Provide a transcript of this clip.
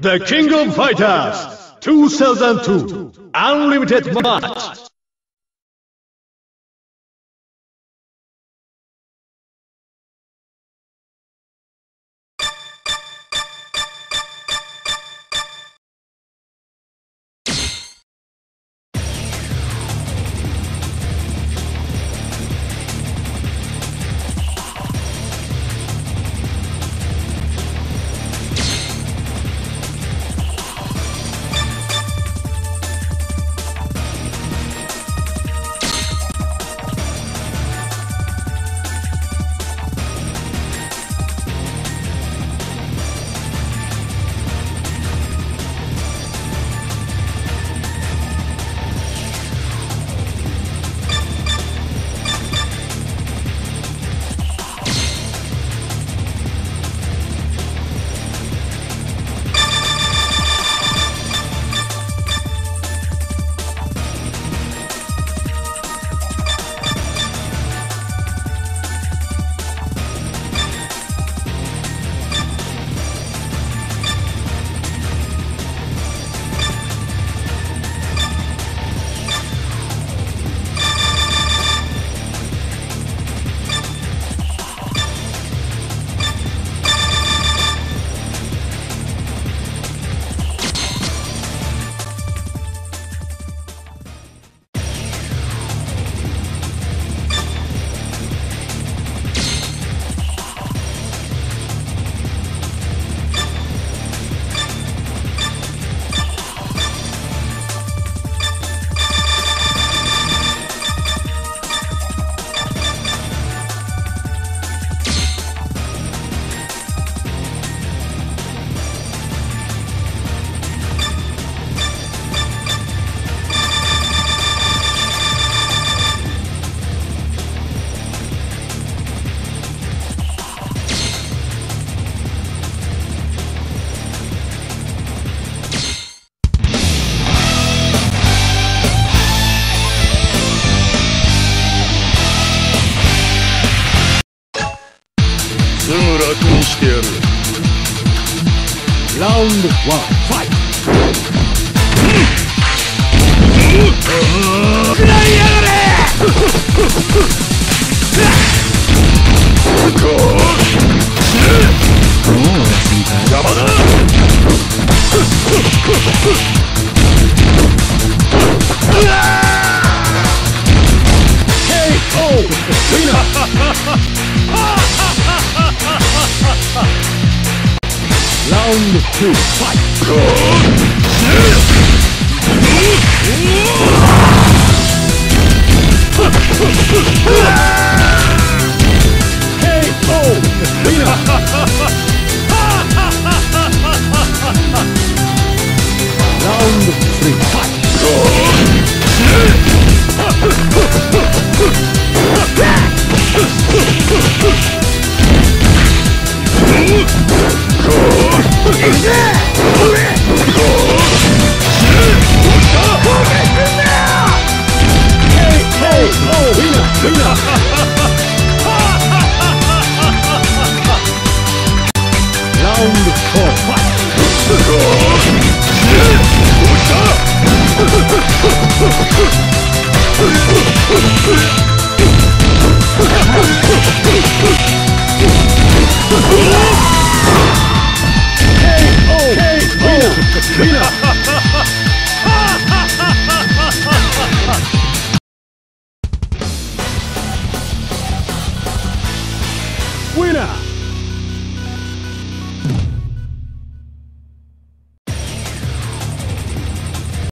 The King of Fighters 2002 Unlimited Match. Round one, fight! 食 Round two, fight! Fight!